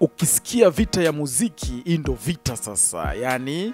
ukisikia vita ya muziki, hii ndo vita sasa. Yani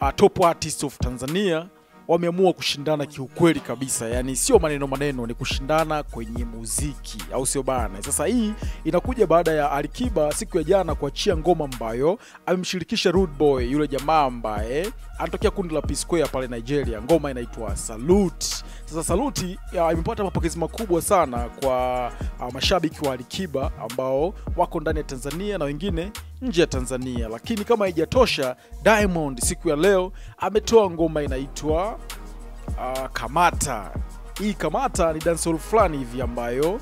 uh, top artist of Tanzania wameamua kushindana kiukweli kabisa, yani sio maneno maneno, ni kushindana kwenye muziki, au sio bana? Sasa hii inakuja baada ya Alikiba siku ya jana kuachia ngoma ambayo amemshirikisha Rude Boy, yule jamaa ambaye anatokea kundi la P Square pale Nigeria. Ngoma inaitwa Salute. Sasa Saluti imepata mapokezi makubwa sana kwa uh, mashabiki wa Alikiba ambao wako ndani ya Tanzania na wengine nje ya Tanzania. Lakini kama haijatosha, Diamond siku ya leo ametoa ngoma inaitwa uh, Kamata. Hii Kamata ni dancehall fulani hivi ambayo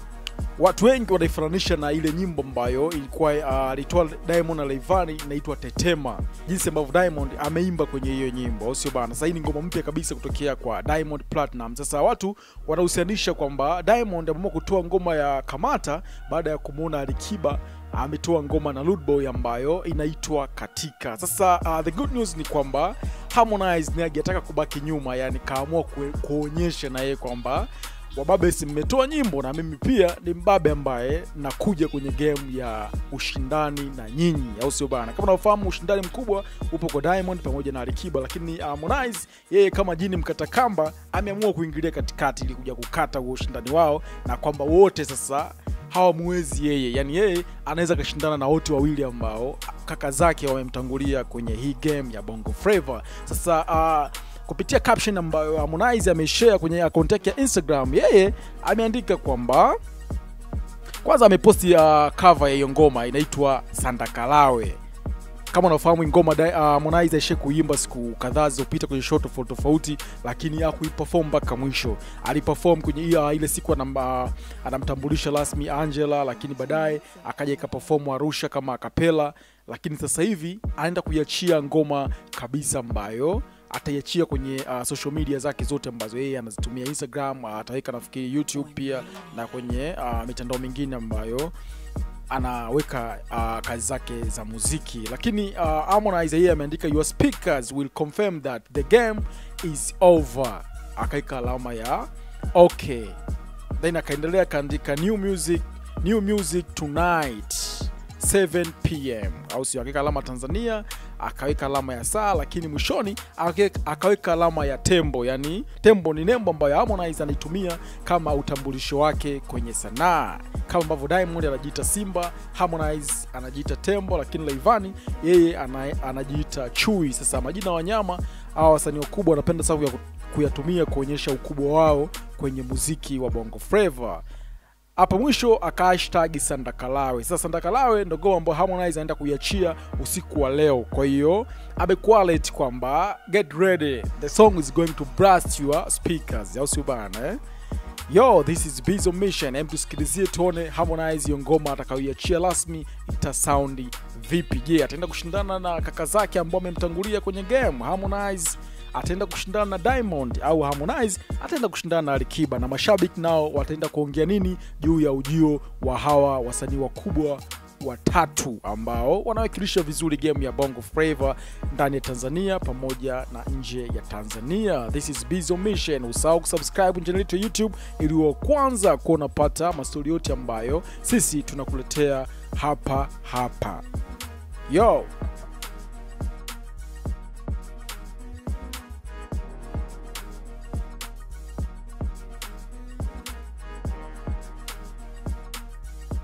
watu wengi wanaifananisha na ile nyimbo ambayo ilikuwa alitoa uh, alitoa Diamond na Rayvanny inaitwa Tetema, jinsi ambavyo Diamond ameimba kwenye hiyo nyimbo, sio bana? Sasa hii ni ngoma mpya kabisa kutokea kwa Diamond Platinum. Sasa watu wanahusianisha kwamba Diamond ameamua kutoa ngoma ya Kamata baada ya kumuona Alikiba ametoa ngoma na Rudeboy ambayo inaitwa Katika. Sasa uh, the good news ni kwamba Harmonize ni hajataka kubaki nyuma, yani kaamua kuonyesha na yeye kwamba wababe si mmetoa nyimbo na mimi pia ni mbabe ambaye nakuja kwenye game ya ushindani na nyinyi, au sio bana? Kama unafahamu ushindani mkubwa upo kwa Diamond pamoja na Alikiba, lakini Harmonize yeye kama jini mkata kamba ameamua kuingilia katikati ili kuja kukata huo ushindani wao, na kwamba wote sasa hawamwezi yeye, yani yeye anaweza akashindana na wote wawili ambao kaka zake wamemtangulia kwenye hii game ya Bongo flavor Sasa uh, kupitia caption ambayo Harmonize ameshare kwenye akaunti yake ya Instagram, yeye ameandika kwamba kwanza ameposti uh, cover ya hiyo ngoma inaitwa Sandakalawe. Kama unafahamu ngoma uh, Harmonize aishe kuimba siku kadhaa zilizopita kwenye show tofauti tofauti, lakini hakuiperform mpaka mwisho. Aliperform kwenye uh, ile siku anam, anamtambulisha rasmi Angela, lakini baadaye akaja ikaperform Arusha kama akapela, lakini sasa hivi anaenda kuiachia ngoma kabisa ambayo ataiachia kwenye uh, social media zake zote ambazo yeye anazitumia Instagram, uh, ataweka nafikiri YouTube pia na kwenye uh, mitandao mingine ambayo anaweka uh, kazi zake za muziki. Lakini uh, Harmonize yeye ameandika your speakers will confirm that the game is over. Akaika alama ya okay. Then akaendelea akaandika new music new music tonight 7 pm au sio? Akaika alama Tanzania akaweka alama ya saa lakini mwishoni akaweka- alama ya tembo. Yani tembo ni nembo ambayo Harmonize anaitumia kama utambulisho wake kwenye sanaa. Kama ambavyo Diamond anajiita simba Harmonize anajiita tembo lakini Laivani yeye anajiita chui. Sasa majina ya wanyama hawa wasanii wakubwa wanapenda sana ya kuyatumia kuonyesha ukubwa wao kwenye muziki wa Bongo Flava hapa mwisho aka hashtag Sandakalawe. Sasa Sandakalawe ndo ngoma ambayo Harmonize anaenda kuiachia usiku wa leo. Kwa hiyo amekualert kwamba get ready, the song is going to blast your speakers, au sio bana eh? Yo, this is Bizo Mission. Hem, tusikilizie tuone Harmonize hiyo ngoma atakayoiachia rasmi ita soundi vipi. Je, yeah, ataenda kushindana na kaka zake ambao amemtangulia kwenye game? Harmonize ataenda kushindana na Diamond au Harmonize ataenda kushindana na Alikiba, na mashabiki nao wataenda kuongea nini juu ya ujio wa hawa wasanii wakubwa watatu ambao wanawakilisha vizuri game ya Bongo Flava ndani ya Tanzania pamoja na nje ya Tanzania. This is Bizo Mission. Usahau kusubscribe channel ya YouTube ili wa kwanza kuwa unapata mastori yote ambayo sisi tunakuletea hapa hapa. Yo,